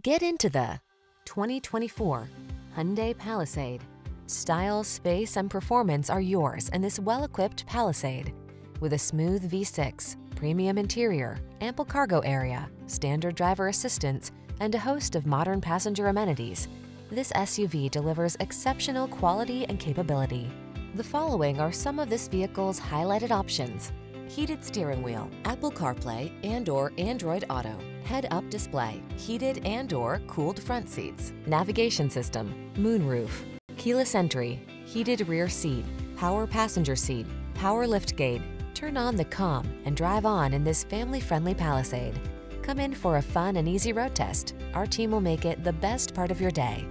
Get into the 2024 Hyundai Palisade. Style, space, and performance are yours in this well-equipped Palisade. With a smooth V6, premium interior, ample cargo area, standard driver assistance, and a host of modern passenger amenities, this SUV delivers exceptional quality and capability. The following are some of this vehicle's highlighted options. Heated steering wheel, Apple CarPlay and or Android Auto, head-up display, heated and or cooled front seats, navigation system, moonroof, keyless entry, heated rear seat, power passenger seat, power liftgate. Turn on the calm and drive on in this family-friendly Palisade. Come in for a fun and easy road test. Our team will make it the best part of your day.